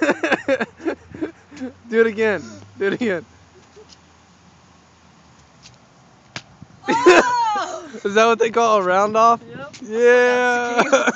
Do it again. Do it again. Oh! Is that what they call a round off? Yep. Yeah.